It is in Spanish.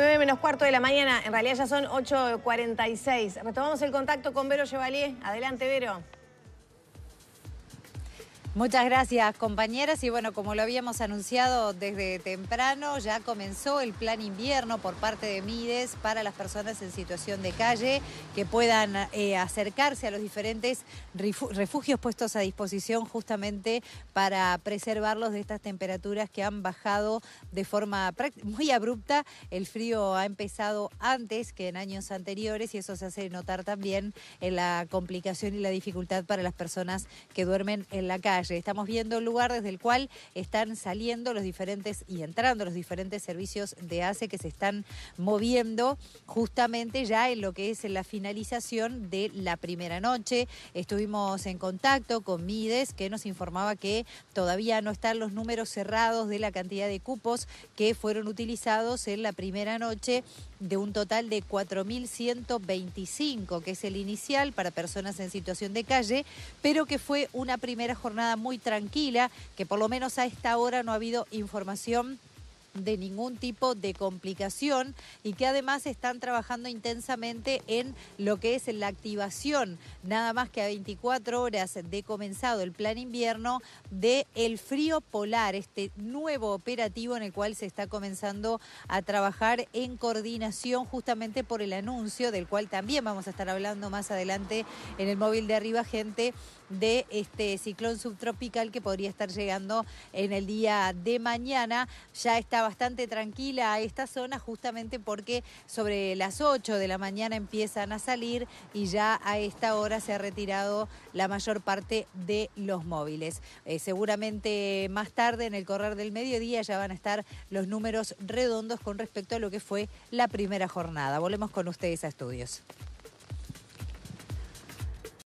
9 menos cuarto de la mañana, en realidad ya son 8.46. Retomamos el contacto con Vero Chevalier. Adelante, Vero. Muchas gracias compañeras y bueno, como lo habíamos anunciado desde temprano, ya comenzó el plan invierno por parte de Mides para las personas en situación de calle que puedan eh, acercarse a los diferentes refugios puestos a disposición justamente para preservarlos de estas temperaturas que han bajado de forma muy abrupta. El frío ha empezado antes que en años anteriores y eso se hace notar también en la complicación y la dificultad para las personas que duermen en la calle. Estamos viendo el lugar desde el cual están saliendo los diferentes y entrando los diferentes servicios de ACE que se están moviendo justamente ya en lo que es la finalización de la primera noche. Estuvimos en contacto con Mides que nos informaba que todavía no están los números cerrados de la cantidad de cupos que fueron utilizados en la primera noche de un total de 4.125, que es el inicial para personas en situación de calle, pero que fue una primera jornada muy tranquila, que por lo menos a esta hora no ha habido información de ningún tipo de complicación y que además están trabajando intensamente en lo que es la activación, nada más que a 24 horas de comenzado el plan invierno de el frío polar, este nuevo operativo en el cual se está comenzando a trabajar en coordinación justamente por el anuncio del cual también vamos a estar hablando más adelante en el móvil de arriba gente de este ciclón subtropical que podría estar llegando en el día de mañana. Ya está bastante tranquila esta zona justamente porque sobre las 8 de la mañana empiezan a salir y ya a esta hora se ha retirado la mayor parte de los móviles. Eh, seguramente más tarde en el correr del mediodía ya van a estar los números redondos con respecto a lo que fue la primera jornada. Volvemos con ustedes a estudios.